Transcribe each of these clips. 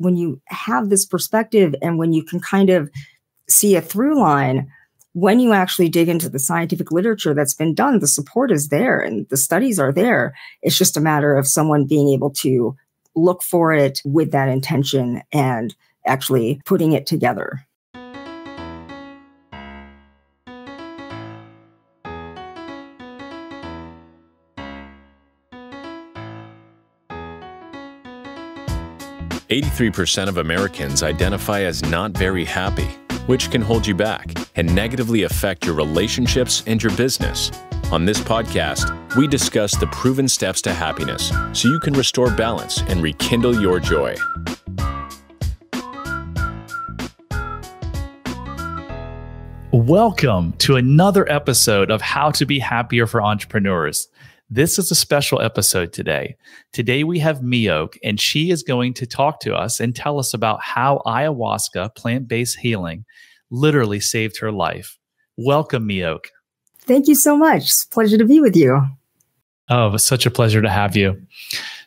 when you have this perspective and when you can kind of see a through line, when you actually dig into the scientific literature that's been done, the support is there and the studies are there. It's just a matter of someone being able to look for it with that intention and actually putting it together. Eighty-three percent of Americans identify as not very happy which can hold you back and negatively affect your relationships and your business. On this podcast, we discuss the proven steps to happiness so you can restore balance and rekindle your joy. Welcome to another episode of How to Be Happier for Entrepreneurs. This is a special episode today. Today we have Mee Ok, and she is going to talk to us and tell us about how ayahuasca, plant based healing, literally saved her life. Welcome, Mee Ok. Thank you so much. It's a pleasure to be with you. Oh, it was such a pleasure to have you.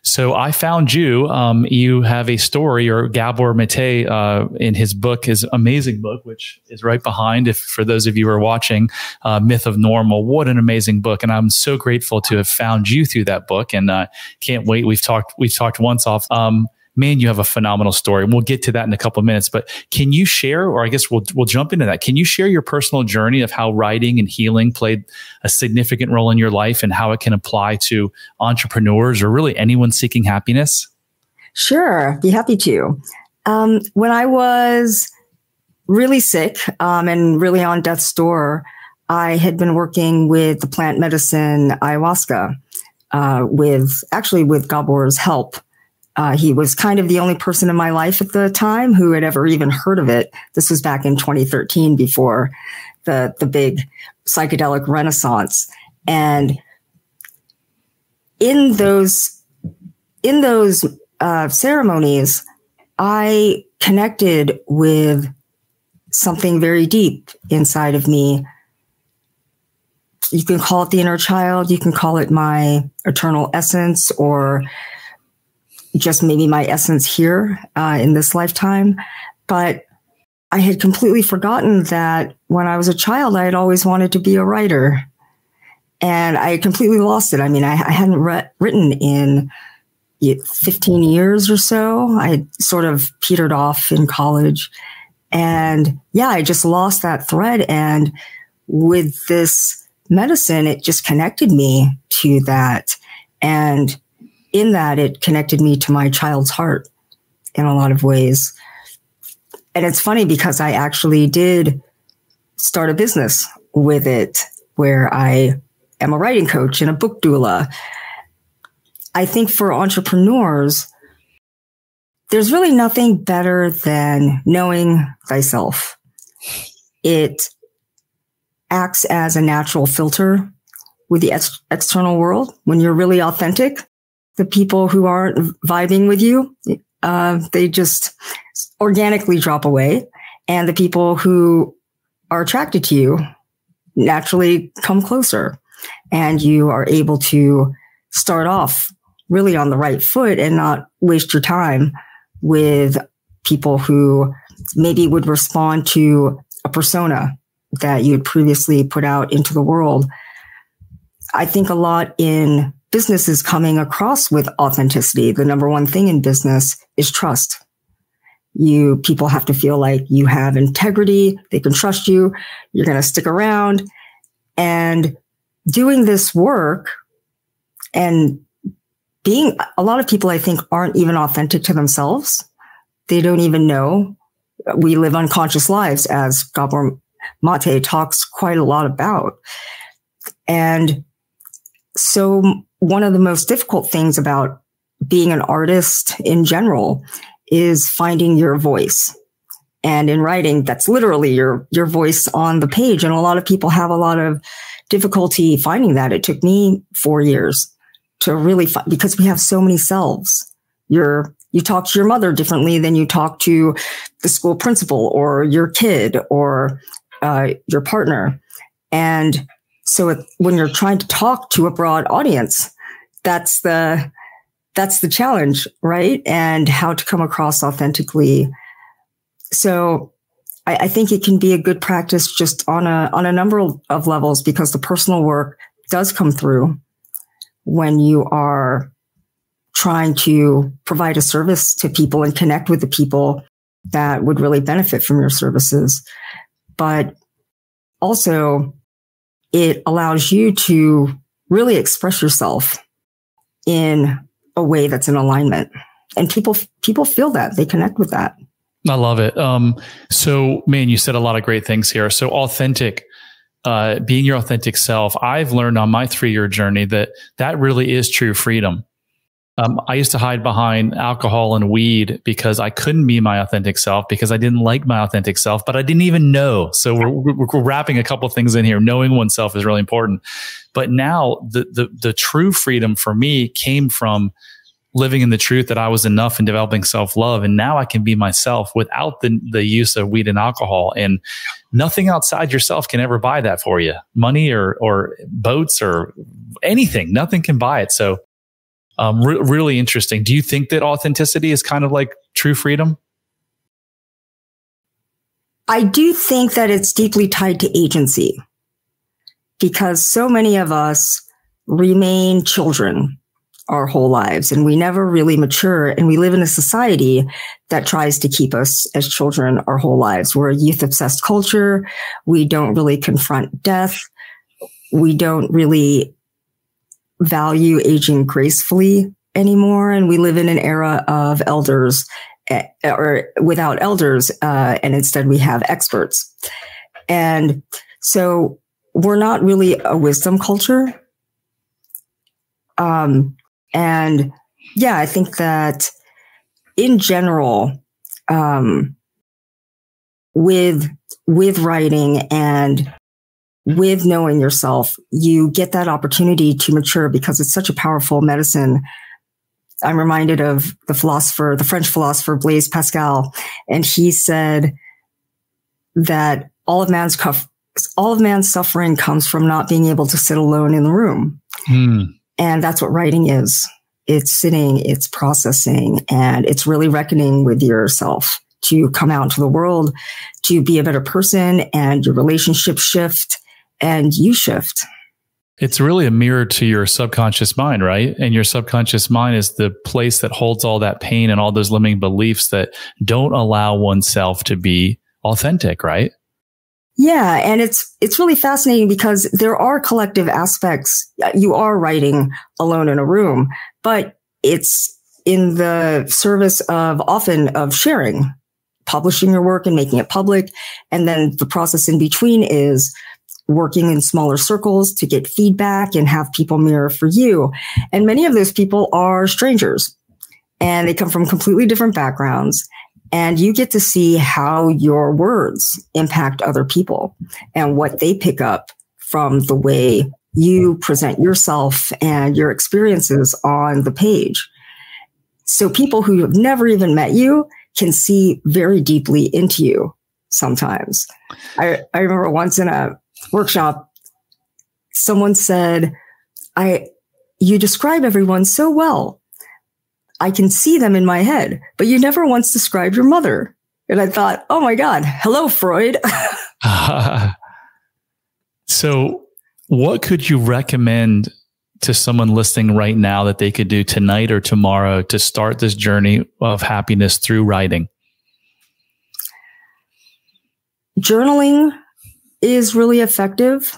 So I found you. Um, you have a story, or Gabor Mate, uh, in his book, his amazing book, which is right behind. If for those of you who are watching, uh, Myth of Normal, what an amazing book! And I'm so grateful to have found you through that book, and uh, can't wait. We've talked. We've talked once off. Um, man, you have a phenomenal story. And we'll get to that in a couple of minutes. But can you share, or I guess we'll we'll jump into that. Can you share your personal journey of how writing and healing played a significant role in your life and how it can apply to entrepreneurs or really anyone seeking happiness? Sure, be happy to. Um, when I was really sick um, and really on death's door, I had been working with the plant medicine ayahuasca, uh, with actually with Gabor's help. Uh, he was kind of the only person in my life at the time who had ever even heard of it. This was back in 2013 before the, the big psychedelic renaissance. And in those, in those uh, ceremonies, I connected with something very deep inside of me. You can call it the inner child. You can call it my eternal essence or just maybe my essence here uh, in this lifetime. But I had completely forgotten that when I was a child, I had always wanted to be a writer. And I completely lost it. I mean, I, I hadn't re- written in 15 years or so. I sort of petered off in college. And yeah, I just lost that thread. And with this medicine, it just connected me to that. And in that, it connected me to my child's heart in a lot of ways. And it's funny because I actually did start a business with it where I am a writing coach and a book doula. I think for entrepreneurs, there's really nothing better than knowing thyself. It acts as a natural filter with the ex- external world. When you're really authentic, the people who aren't vibing with you, uh, they just organically drop away. And the people who are attracted to you naturally come closer. And you are able to start off really on the right foot and not waste your time with people who maybe would respond to a persona that you had previously put out into the world. I think a lot in business is coming across with authenticity. The number one thing in business is trust. You people have to feel like you have integrity. They can trust you. You're going to stick around and doing this work and being a lot of people I think aren't even authentic to themselves. They don't even know we live unconscious lives as Gabor Mate talks quite a lot about. And so one of the most difficult things about being an artist in general is finding your voice. And in writing, that's literally your, your voice on the page. And a lot of people have a lot of difficulty finding that. It took me four years to really find, because we have so many selves. You're, you talk to your mother differently than you talk to the school principal or your kid or uh, your partner. And so it, when you're trying to talk to a broad audience, that's the that's the challenge, right? And how to come across authentically. So I, I, think it can be a good practice just on a on a number of levels because the personal work does come through when you are trying to provide a service to people and connect with the people that would really benefit from your services. But also it allows you to really express yourself in a way that's in alignment. And people people feel that, they connect with that. I love it. Um, so, man, you said a lot of great things here. So, authentic, uh, being your authentic self. I've learned on my three year journey that that really is true freedom. Um, I used to hide behind alcohol and weed because I couldn't be my authentic self because I didn't like my authentic self, but I didn't even know. So we're, we're, wrapping a couple things in here. Knowing oneself is really important. But now the, the, the true freedom for me came from living in the truth that I was enough and developing self love. And now I can be myself without the, the use of weed and alcohol. And nothing outside yourself can ever buy that for you. Money or, or boats or anything, nothing can buy it. So, um, re- really interesting. Do you think that authenticity is kind of like true freedom? I do think that it's deeply tied to agency because so many of us remain children our whole lives and we never really mature and we live in a society that tries to keep us as children our whole lives. We're a youth obsessed culture. We don't really confront death. We don't really value aging gracefully anymore. And we live in an era of elders eh, or without elders. Uh, and instead we have experts. And so we're not really a wisdom culture. Um, and yeah, I think that in general, um, with with writing and with knowing yourself, you get that opportunity to mature because it's such a powerful medicine. I'm reminded of the philosopher, the French philosopher Blaise Pascal, and he said that all of man's cuff, all of man's suffering comes from not being able to sit alone in the room. Mm. And that's what writing is. It's sitting, it's processing, and it's really reckoning with yourself to come out into the world, to be a better person and your relationship shift and you shift. It's really a mirror to your subconscious mind, right? And your subconscious mind is the place that holds all that pain and all those limiting beliefs that don't allow oneself to be authentic, right? Yeah, and it's it's really fascinating because there are collective aspects. You are writing alone in a room, but it's in the service of often of sharing, publishing your work and making it public, and then the process in between is working in smaller circles to get feedback and have people mirror for you. And many of those people are strangers and they come from completely different backgrounds and you get to see how your words impact other people and what they pick up from the way you present yourself and your experiences on the page. So people who have never even met you can see very deeply into you sometimes. I, I remember once in a workshop, someone said, I, you describe everyone so well. I can see them in my head, but you never once described your mother. And I thought, oh my God, hello, Freud. so, what could you recommend to someone listening right now that they could do tonight or tomorrow to start this journey of happiness through writing? Journaling is really effective.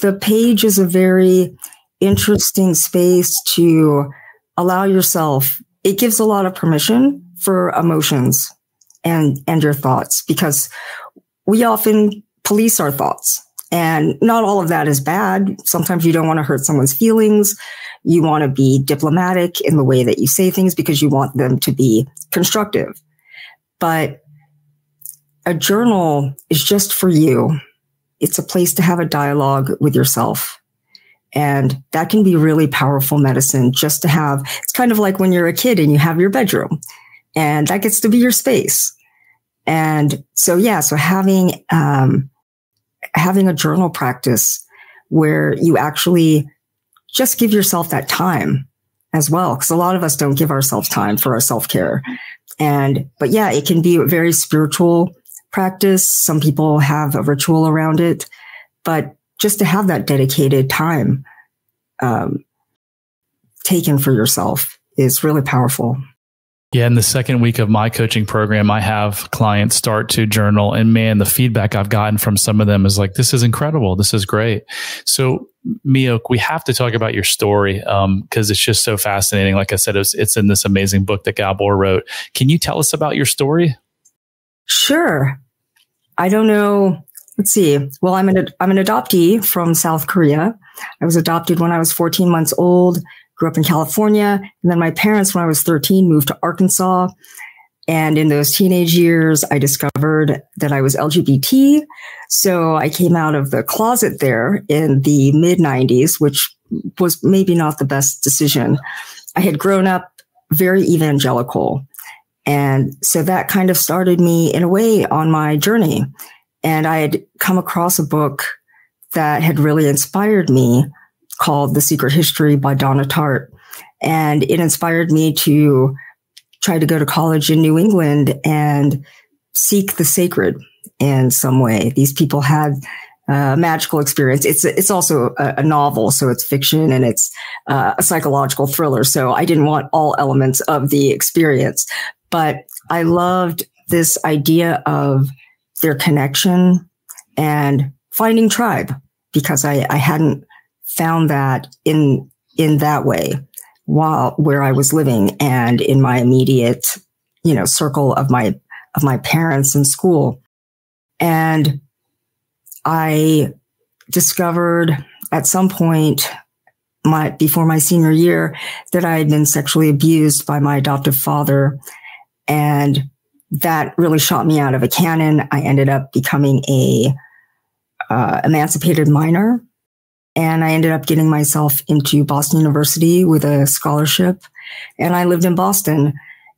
The page is a very interesting space to allow yourself, it gives a lot of permission for emotions and, and your thoughts because we often police our thoughts and not all of that is bad. Sometimes you don't want to hurt someone's feelings. You want to be diplomatic in the way that you say things because you want them to be constructive. But a journal is just for you. It's a place to have a dialogue with yourself. And that can be really powerful medicine just to have. It's kind of like when you're a kid and you have your bedroom and that gets to be your space. And so, yeah, so having, um, having a journal practice where you actually just give yourself that time as well. Cause a lot of us don't give ourselves time for our self care. And, but yeah, it can be very spiritual practice. Some people have a ritual around it, but just to have that dedicated time, um, taken for yourself is really powerful. Yeah, in the second week of my coaching program, I have clients start to journal, and man, the feedback I've gotten from some of them is like, "This is incredible. This is great." So, Mio, we have to talk about your story because um, it's just so fascinating. Like I said, it's, it's in this amazing book that Gabor wrote. Can you tell us about your story? Sure. I don't know. Let's see. Well, I'm an I'm an adoptee from South Korea. I was adopted when I was 14 months old grew up in California. And then my parents, when I was 13, moved to Arkansas. And in those teenage years, I discovered that I was LGBT. So I came out of the closet there in the mid 90s, which was maybe not the best decision. I had grown up very evangelical. And so that kind of started me in a way on my journey. And I had come across a book that had really inspired me called The Secret History by Donna Tartt. And it inspired me to try to go to college in New England and seek the sacred in some way. These people had a magical experience. It's it's also a, a novel, so it's fiction and it's uh, a psychological thriller. So I didn't want all elements of the experience, but I loved this idea of their connection and finding tribe because I, I hadn't found that in in that way while where I was living and in my immediate, you know, circle of my of my parents in school. And I discovered at some point my before my senior year that I had been sexually abused by my adoptive father. And that really shot me out of a cannon. I ended up becoming a uh, emancipated minor and I ended up getting myself into Boston University with a scholarship. And I lived in Boston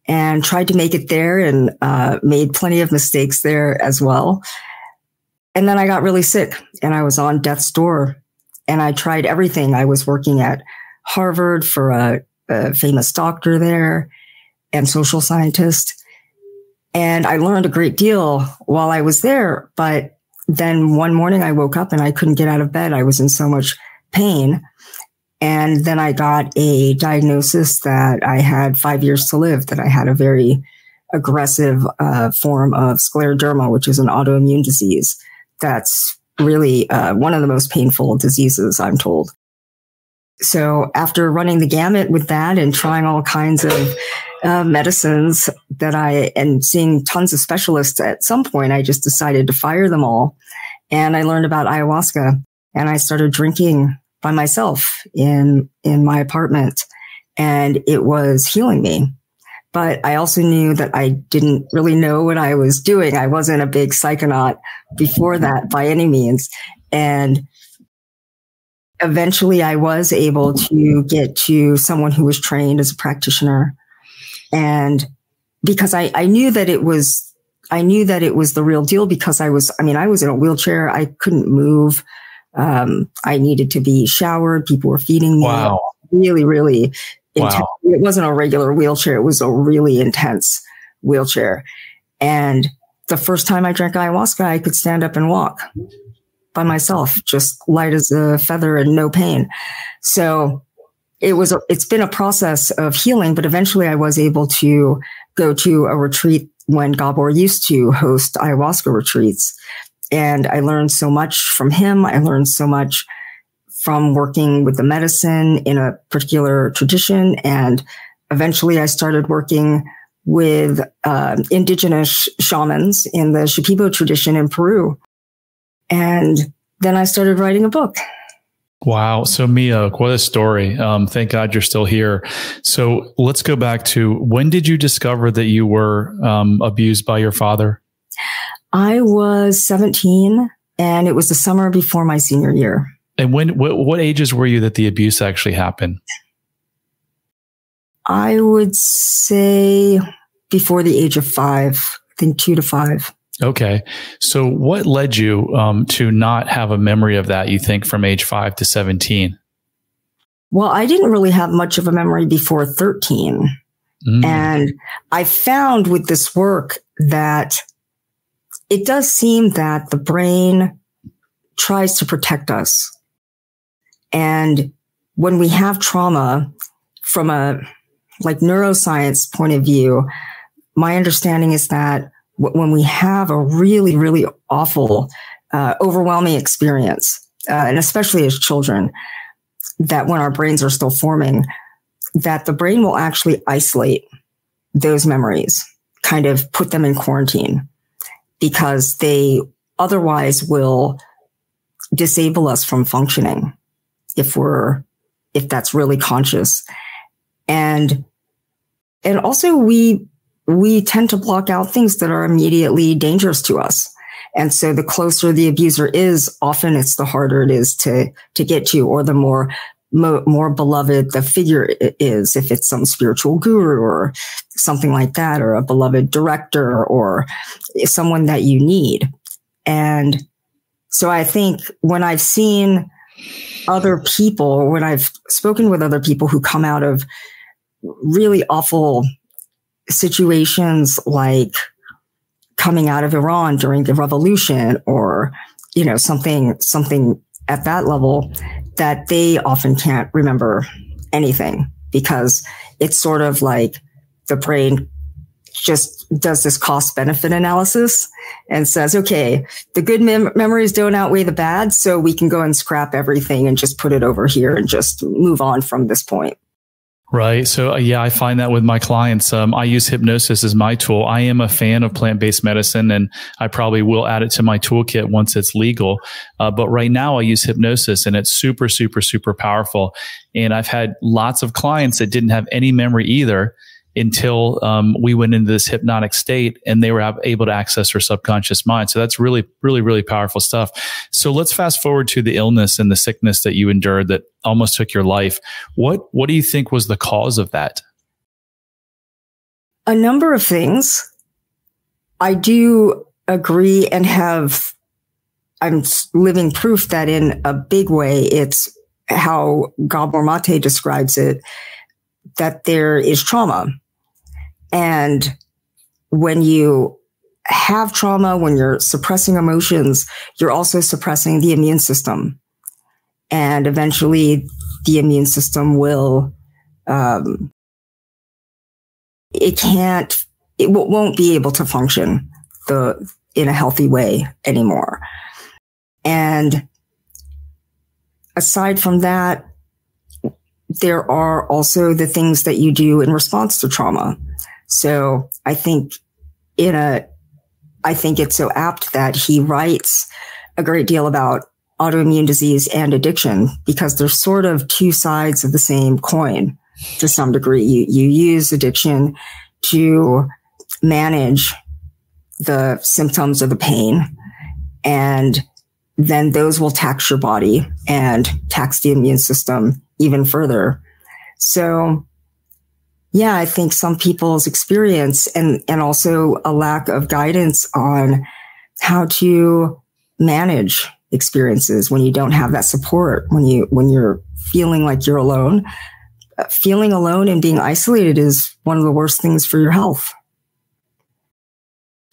and tried to make it there and uh, made plenty of mistakes there as well. And then I got really sick and I was on death's door and I tried everything. I was working at Harvard for a, a famous doctor there and social scientist. And I learned a great deal while I was there, but then one morning I woke up and I couldn't get out of bed. I was in so much pain. And then I got a diagnosis that I had five years to live, that I had a very aggressive uh, form of scleroderma, which is an autoimmune disease. That's really uh, one of the most painful diseases, I'm told. So after running the gamut with that and trying all kinds of uh, medicines that I and seeing tons of specialists at some point, I just decided to fire them all. And I learned about ayahuasca and I started drinking by myself in, in my apartment and it was healing me. But I also knew that I didn't really know what I was doing. I wasn't a big psychonaut before that by any means. And eventually I was able to get to someone who was trained as a practitioner and because I, I knew that it was, I knew that it was the real deal because I was, I mean, I was in a wheelchair. I couldn't move. Um, I needed to be showered. People were feeding me. Wow. Really, really intense. Wow. It wasn't a regular wheelchair. It was a really intense wheelchair. And the first time I drank ayahuasca, I could stand up and walk by myself, just light as a feather and no pain. So it was, it's been a process of healing, but eventually I was able to go to a retreat when Gabor used to host ayahuasca retreats. And I learned so much from him. I learned so much from working with the medicine in a particular tradition. And eventually I started working with uh, indigenous shamans in the Shipibo tradition in Peru. And then I started writing a book. Wow. So Mia, what a story. Um, thank God you're still here. So let's go back to when did you discover that you were um, abused by your father? I was 17 and it was the summer before my senior year. And when, what, what ages were you that the abuse actually happened? I would say before the age of five, I think two to five. Okay. So what led you um, to not have a memory of that, you think, from age five to 17? Well, I didn't really have much of a memory before 13. Mm. And I found with this work that it does seem that the brain tries to protect us. And when we have trauma from a like neuroscience point of view, my understanding is that when we have a really, really awful, uh, overwhelming experience, uh, and especially as children, that when our brains are still forming, that the brain will actually isolate those memories, kind of put them in quarantine because they otherwise will disable us from functioning if we're, if that's really conscious. And, and also we, we tend to block out things that are immediately dangerous to us. And so the closer the abuser is, often it's the harder it is to, to get to or the more mo- more beloved the figure is, if it's some spiritual guru or something like that, or a beloved director or someone that you need. And so I think when I've seen other people, when I've spoken with other people who come out of really awful situations like coming out of Iran during the revolution or, you know, something, something at that level that they often can't remember anything because it's sort of like the brain just does this cost benefit analysis and says, okay, the good mem- memories don't outweigh the bad. So we can go and scrap everything and just put it over here and just move on from this point. Right. So, uh, yeah, I find that with my clients. Um, I use hypnosis as my tool. I am a fan of plant based medicine and I probably will add it to my toolkit once it's legal. Uh, but right now, I use hypnosis and it's super, super, super powerful. And I've had lots of clients that didn't have any memory either until um, we went into this hypnotic state and they were able to access her subconscious mind. So that's really, really, really powerful stuff. So let's fast forward to the illness and the sickness that you endured that almost took your life. What What do you think was the cause of that? A number of things. I do agree and have. I'm living proof that in a big way, it's how Gabor Mate describes it that there is trauma. And when you have trauma, when you're suppressing emotions, you're also suppressing the immune system. And eventually the immune system will, um, it can't, it w- won't be able to function the, in a healthy way anymore. And aside from that, there are also the things that you do in response to trauma. So I think in a, I think it's so apt that he writes a great deal about autoimmune disease and addiction because they're sort of two sides of the same coin to some degree. You, you use addiction to manage the symptoms of the pain and then those will tax your body and tax the immune system even further. So yeah, I think some people's experience and, and also a lack of guidance on how to manage experiences when you don't have that support, when you, when you're feeling like you're alone. Uh, feeling alone and being isolated is one of the worst things for your health.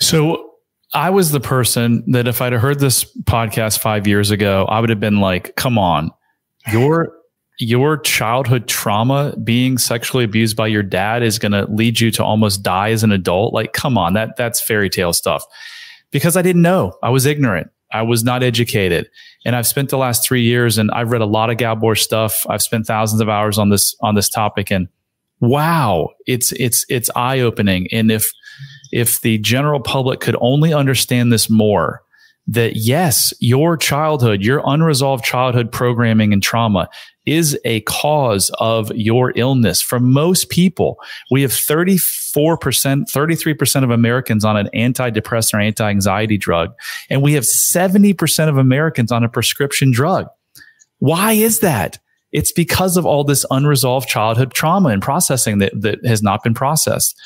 So I was the person that if I'd heard this podcast five years ago, I would have been like, come on, you're your childhood trauma being sexually abused by your dad is going to lead you to almost die as an adult? Like come on that that's fairy tale stuff. Because i didn't know. I was ignorant. I was not educated. And i've spent the last 3 years and i've read a lot of gabor stuff. I've spent thousands of hours on this on this topic and wow it's it's it's eye opening and if if the general public could only understand this more that yes, your childhood, your unresolved childhood programming and trauma is a cause of your illness. For most people, we have 34%, 33% of Americans on an antidepressant or anti anxiety drug, and we have 70% of Americans on a prescription drug. Why is that? It's because of all this unresolved childhood trauma and processing that, that has not been processed.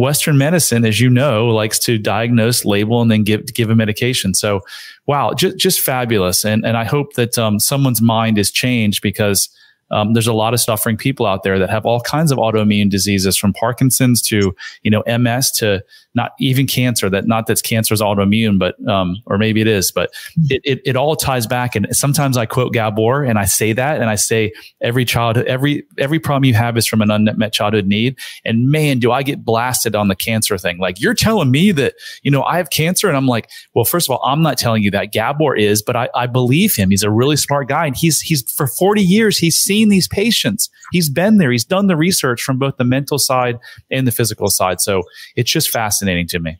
Western medicine, as you know, likes to diagnose, label, and then give give a medication. So, wow, just just fabulous. And and I hope that um, someone's mind is changed because um, there's a lot of suffering people out there that have all kinds of autoimmune diseases from Parkinson's to, you know, MS to not even cancer that not that cancer is autoimmune, but, um, or maybe it is, but it, it, it all ties back. And sometimes I quote Gabor and I say that and I say every child, every, every problem you have is from an unmet childhood need. And man, do I get blasted on the cancer thing. Like you're telling me that, you know, I have cancer. And I'm like, well, first of all, I'm not telling you that Gabor is, but I, I believe him. He's a really smart guy. And he's, he's for 40 years, he's seen these patients. He's been there. He's done the research from both the mental side and the physical side. So it's just fascinating to me.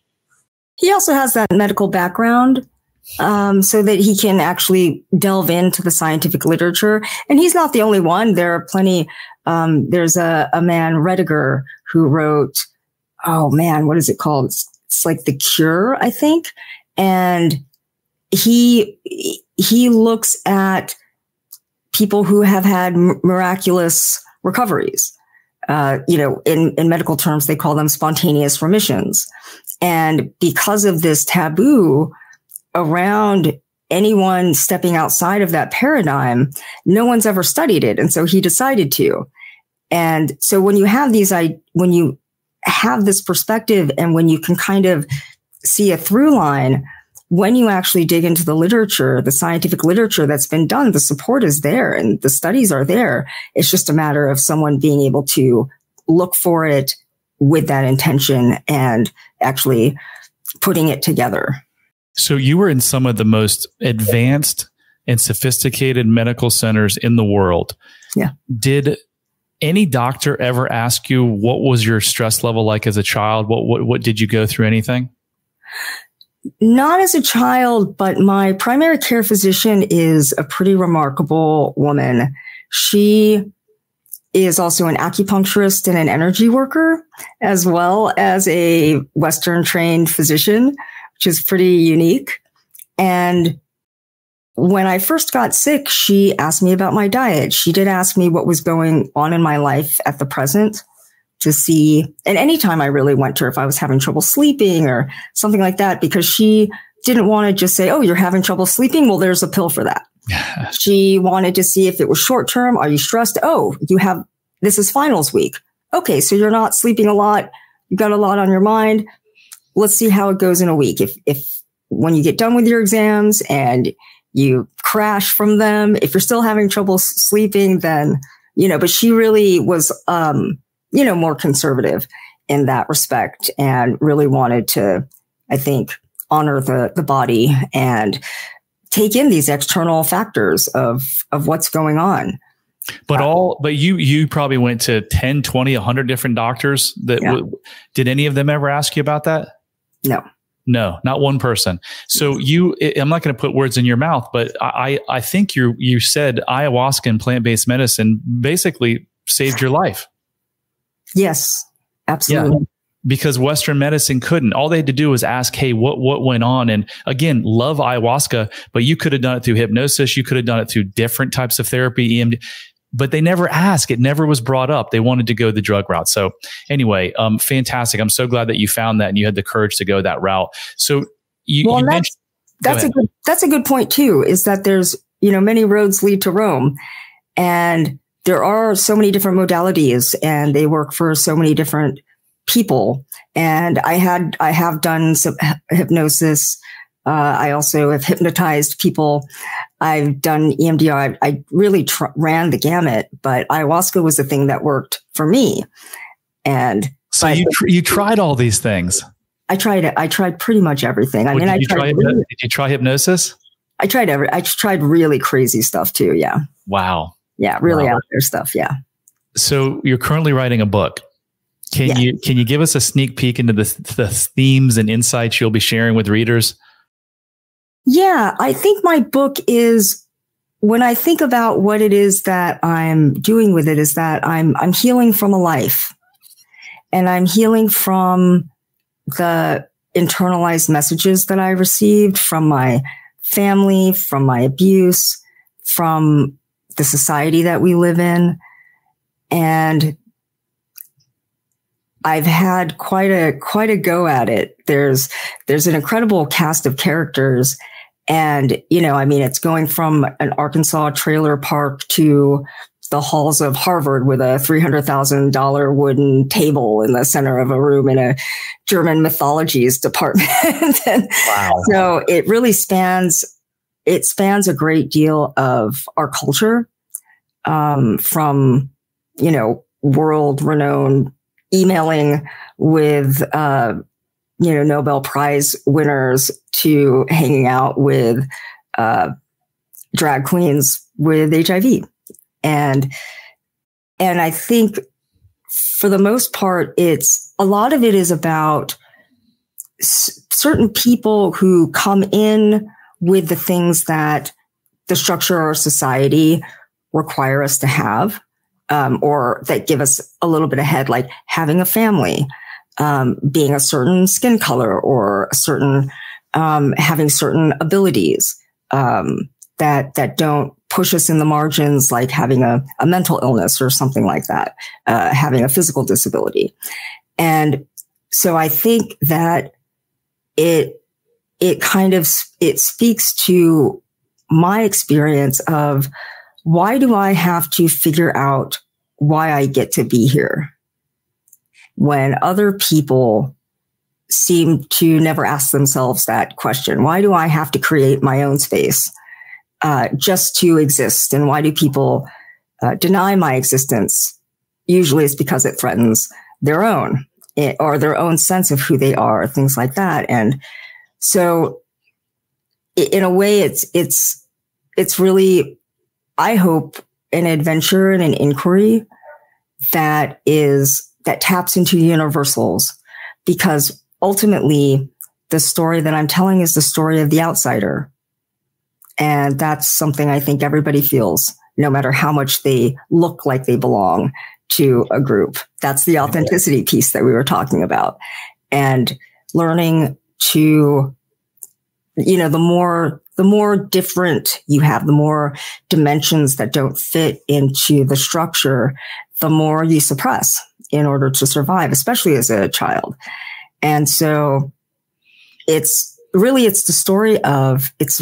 He also has that medical background um, so that he can actually delve into the scientific literature. And he's not the only one. There are plenty. Um, there's a, a man, Rediger, who wrote, oh man, what is it called? It's, it's like The Cure, I think. And he, he looks at people who have had miraculous recoveries. Uh, you know, in, in medical terms, they call them spontaneous remissions. And because of this taboo around anyone stepping outside of that paradigm, no one's ever studied it. And so he decided to. And so when you have these, I, when you have this perspective and when you can kind of see a through line, when you actually dig into the literature, the scientific literature that's been done, the support is there and the studies are there. It's just a matter of someone being able to look for it with that intention and actually putting it together. So you were in some of the most advanced and sophisticated medical centers in the world. Yeah. Did any doctor ever ask you what was your stress level like as a child? What what what did you go through anything? Not as a child, but my primary care physician is a pretty remarkable woman. She is also an acupuncturist and an energy worker, as well as a Western trained physician, which is pretty unique. And when I first got sick, she asked me about my diet. She did ask me what was going on in my life at the present to see, and anytime I really went to her, if I was having trouble sleeping or something like that, because she didn't want to just say, Oh, you're having trouble sleeping. Well, there's a pill for that. she wanted to see if it was short term. Are you stressed? Oh, you have, this is finals week. Okay. So you're not sleeping a lot. You've got a lot on your mind. Let's see how it goes in a week. If, if when you get done with your exams and you crash from them, if you're still having trouble sleeping, then, you know, but she really was, um, you know, more conservative in that respect and really wanted to, I think, honor the, the body and take in these external factors of, of what's going on. But uh, all, but you, you probably went to 10, 20, 100 different doctors that yeah. did any of them ever ask you about that? No. No, not one person. So you, I'm not going to put words in your mouth, but I, I think you, you said ayahuasca and plant based medicine basically saved your life. Yes, absolutely. Yeah because Western medicine couldn't. All they had to do was ask, "Hey, what what went on?" And again, love ayahuasca, but you could have done it through hypnosis. You could have done it through different types of therapy, EMD. But they never asked. It never was brought up. They wanted to go the drug route. So anyway, um, fantastic. I'm so glad that you found that and you had the courage to go that route. So you, well, you that's, that's a good that's a good point too. Is that there's you know many roads lead to Rome, and there are so many different modalities and they work for so many different people. And I had, I have done some hypnosis. Uh, I also have hypnotized people. I've done EMDR. I, I really tr- ran the gamut, but ayahuasca was the thing that worked for me. And so you tr- you tried all these things. I tried it. I tried pretty much everything. I well, mean, I tried. Try, did you try hypnosis? I tried every. I tried really crazy stuff too. Yeah. Wow. Yeah, really wow. out there stuff. Yeah. So you're currently writing a book. Can yeah. you can you give us a sneak peek into the, the themes and insights you'll be sharing with readers? Yeah, I think my book is when I think about what it is that I'm doing with it is that I'm I'm healing from a life. And I'm healing from the internalized messages that I received from my family, from my abuse, from the society that we live in. And I've had quite a quite a go at it. There's there's an incredible cast of characters and you know, I mean it's going from an Arkansas trailer park to the halls of Harvard with a $300,000 wooden table in the center of a room in a German mythologies department. wow. So it really spans, it spans a great deal of our culture, um, from, you know, world renowned emailing with, uh, you know, Nobel Prize winners to hanging out with, uh, drag queens with HIV. And, and I think for the most part, it's a lot of it is about s- certain people who come in with the things that the structure of our society require us to have, um, or that give us a little bit ahead, like having a family, um, being a certain skin color or a certain, um, having certain abilities, um, that, that don't push us in the margins, like having a, a mental illness or something like that, uh, having a physical disability. And so I think that it, it kind of, it speaks to my experience of why do I have to figure out why I get to be here when other people seem to never ask themselves that question? Why do I have to create my own space? uh, just to exist. And why do people uh, deny my existence? Usually it's because it threatens their own it, or their own sense of who they are, things like that. And so in a way, it's, it's, it's really, I hope an adventure and an inquiry that is, that taps into universals because ultimately the story that I'm telling is the story of the outsider and that's something I think everybody feels, no matter how much they look like they belong to a group. That's the authenticity piece that we were talking about. And learning to, you know, the more, the more different you have, the more dimensions that don't fit into the structure, the more you suppress in order to survive, especially as a child. And so it's really, it's the story of, it's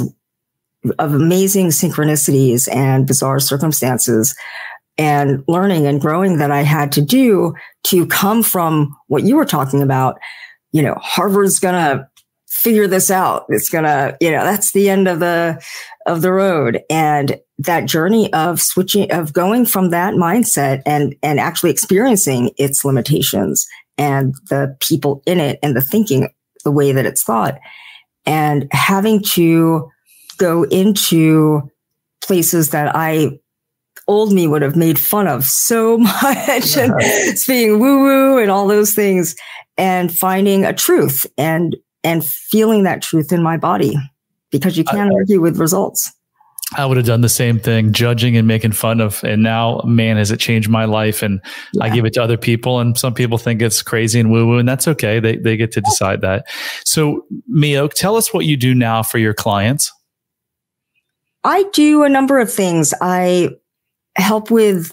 of amazing synchronicities and bizarre circumstances and learning and growing that I had to do to come from what you were talking about. You know, Harvard's going to figure this out. It's going to, you know, that's the end of the, of the road. And that journey of switching, of going from that mindset and, and actually experiencing its limitations and the people in it and the thinking the way that it's thought and having to go into places that I old me would have made fun of so much and being woo woo and all those things and finding a truth and and feeling that truth in my body because you can't I, argue with results. I would have done the same thing, judging and making fun of. And now, man, has it changed my life? And yeah. I give it to other people, and some people think it's crazy and woo woo, and that's okay. They they get to decide that. So, Mio, tell us what you do now for your clients. I do a number of things. I help with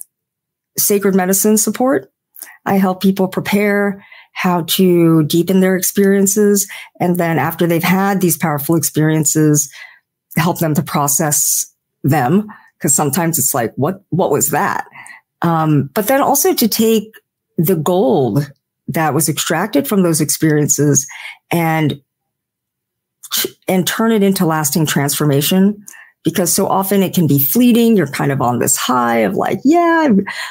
sacred medicine support. I help people prepare how to deepen their experiences. And then after they've had these powerful experiences, help them to process them. Cause sometimes it's like, what, what was that? Um, but then also to take the gold that was extracted from those experiences and, and turn it into lasting transformation because so often it can be fleeting. You're kind of on this high of like, yeah,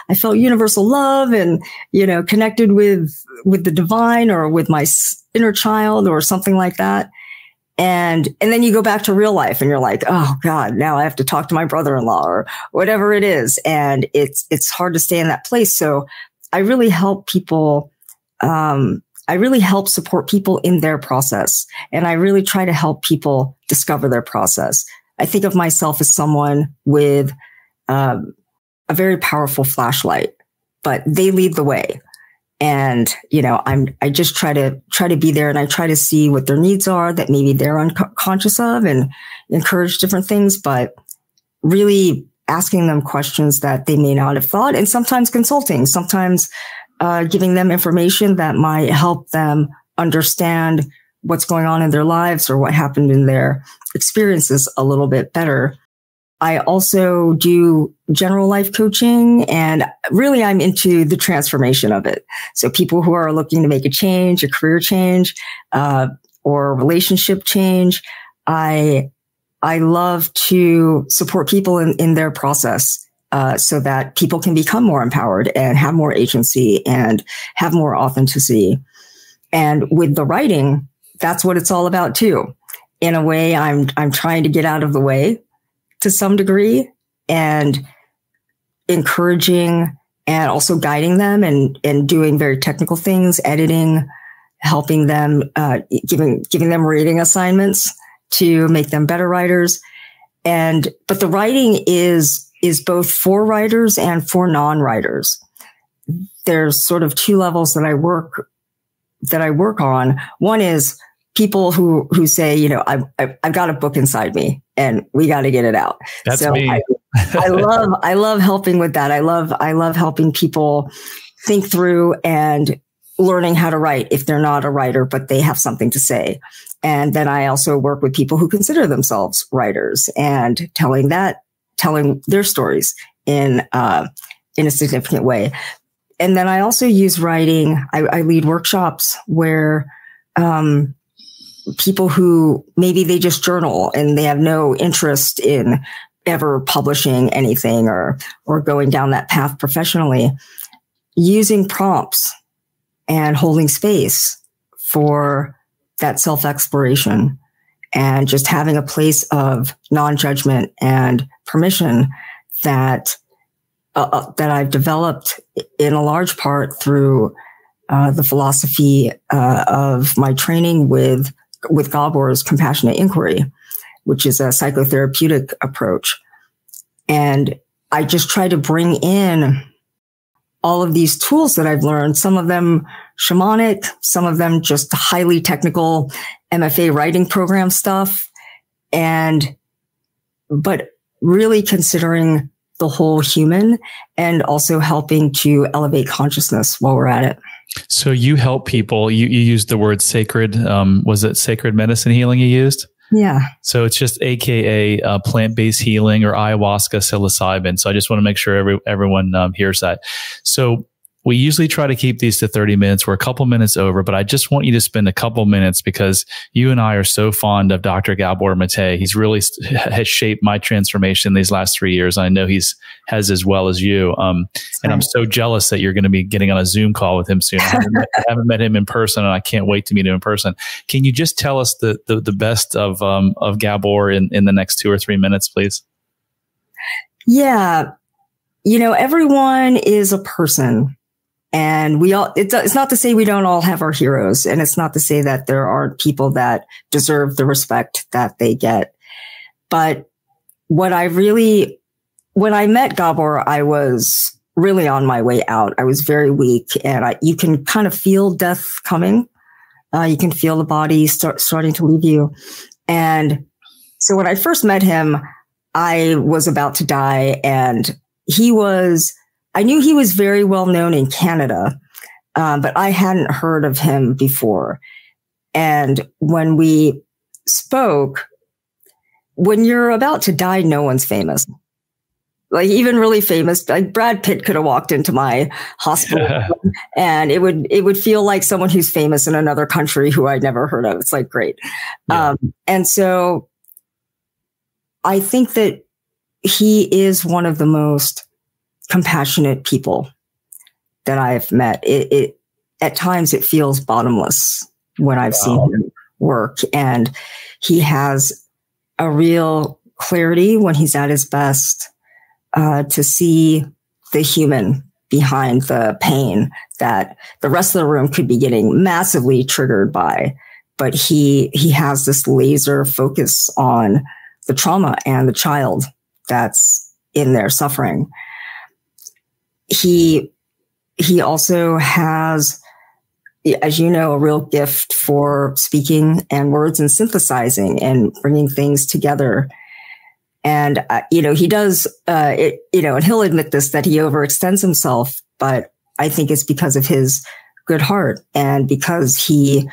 I felt universal love and, you know, connected with, with the divine or with my inner child or something like that. And, and then you go back to real life and you're like, oh God, now I have to talk to my brother-in-law or whatever it is. And it's, it's hard to stay in that place. So I really help people, um, I really help support people in their process. And I really try to help people discover their process. I think of myself as someone with um, a very powerful flashlight, but they lead the way. And, you know, I'm, I just try to try to be there and I try to see what their needs are that maybe they're unconscious of and encourage different things, but really asking them questions that they may not have thought and sometimes consulting, sometimes, uh, giving them information that might help them understand what's going on in their lives or what happened in their experiences a little bit better. I also do general life coaching and really I'm into the transformation of it. So people who are looking to make a change, a career change, uh, or relationship change, I, I love to support people in, in their process. Uh, so that people can become more empowered and have more agency and have more authenticity. And with the writing, that's what it's all about too. In a way, I'm I'm trying to get out of the way to some degree and encouraging and also guiding them and, and doing very technical things, editing, helping them, uh, giving, giving them reading assignments to make them better writers. And, but the writing is, is both for writers and for non-writers. There's sort of two levels that I work, that I work on. One is people who who say, you know, I've I've got a book inside me, and we got to get it out. That's so me. I, I love I love helping with that. I love I love helping people think through and learning how to write if they're not a writer, but they have something to say. And then I also work with people who consider themselves writers and telling that, telling their stories in, uh, in a significant way. And then I also use writing. I, I lead workshops where, um, people who maybe they just journal and they have no interest in ever publishing anything or or going down that path professionally using prompts and holding space for that self exploration and just having a place of non-judgment and permission that uh, uh that I've developed in a large part through uh, the philosophy uh, of my training with with Gabor's compassionate inquiry, which is a psychotherapeutic approach. And I just try to bring in all of these tools that I've learned, some of them shamanic, some of them just highly technical MFA writing program stuff. And, but really considering the whole human and also helping to elevate consciousness while we're at it. So you help people. You, you used the word sacred. Um, was it sacred medicine healing you used? Yeah. So it's just AKA uh, plant based healing or ayahuasca psilocybin. So I just want to make sure every, everyone um, hears that. So we usually try to keep these to 30 minutes. We're a couple minutes over, but I just want you to spend a couple minutes because you and I are so fond of Dr. Gabor Maté. He's really has shaped my transformation these last three years. I know he's has as well as you. Um, and I'm so jealous that you're going to be getting on a Zoom call with him soon. I haven't, met, I haven't, met, him in person and I can't wait to meet him in person. Can you just tell us the, the, the best of, um, of Gabor in, in the next two or three minutes, please? Yeah. You know, everyone is a person and we all, it's, it's not to say we don't all have our heroes. And it's not to say that there aren't people that deserve the respect that they get. But what I really, when I met Gabor, I was really on my way out. I was very weak and I, you can kind of feel death coming. Uh, you can feel the body start, starting to leave you. And so when I first met him, I was about to die and he was I knew he was very well known in Canada, um, but I hadn't heard of him before. And when we spoke, when you're about to die, no one's famous. Like even really famous, like Brad Pitt could have walked into my hospital and it would, it would feel like someone who's famous in another country who I'd never heard of. It's like great. Yeah. Um, and so I think that he is one of the most compassionate people that I've met. It, it at times it feels bottomless when I've wow. seen him work, and he has a real clarity when he's at his best uh, to see the human behind the pain that the rest of the room could be getting massively triggered by. But he he has this laser focus on the trauma and the child that's in their suffering he he also has as you know a real gift for speaking and words and synthesizing and bringing things together and uh, you know he does uh, it, you know and he'll admit this that he overextends himself but i think it's because of his good heart and because he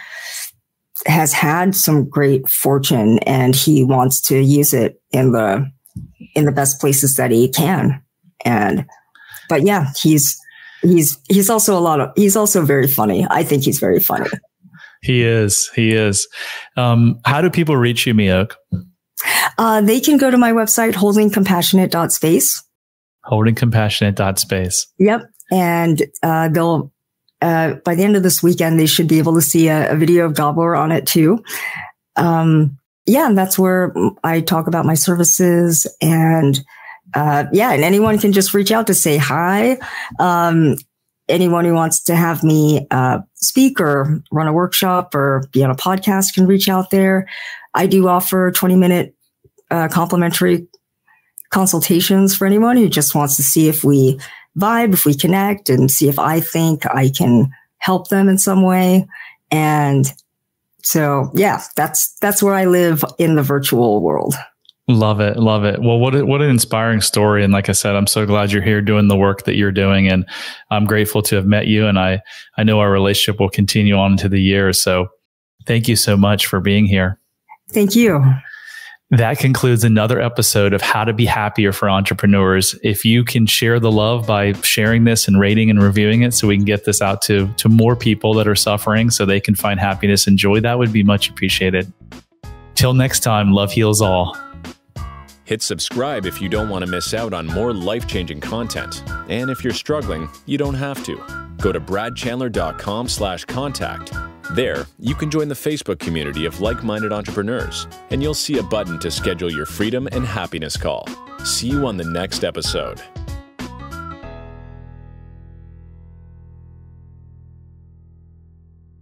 has had some great fortune and he wants to use it in the in the best places that he can. And, but yeah, he's, he's, he's also a lot of, he's also very funny. I think he's very funny. He is. He is. Um, how do people reach you, Mee Ok? Uh, they can go to my website, holdingcompassionate.space. Holdingcompassionate.space. Yep. And uh, they'll, uh, by the end of this weekend, they should be able to see a, a video of Gabor on it too. Um, yeah, and that's where I talk about my services and, uh, yeah, and anyone can just reach out to say hi. Um, anyone who wants to have me, uh, speak or run a workshop or be on a podcast can reach out there. I do offer 20 minute, uh, complimentary consultations for anyone who just wants to see if we vibe, if we connect and see if I think I can help them in some way. And so yeah, that's that's where I live in the virtual world. Love it, love it. Well, what a, what an inspiring story! And like I said, I'm so glad you're here doing the work that you're doing, and I'm grateful to have met you. And I I know our relationship will continue on into the years. So, thank you so much for being here. Thank you. That concludes another episode of How to Be Happier for Entrepreneurs. If you can share the love by sharing this and rating and reviewing it so we can get this out to, to more people that are suffering so they can find happiness and joy, that would be much appreciated. Till next time, love heals all. Hit subscribe if you don't want to miss out on more life changing content. And if you're struggling, you don't have to. Go to bradchandler.com slash contact there, you can join the Facebook community of like minded entrepreneurs, and you'll see a button to schedule your freedom and happiness call. See you on the next episode.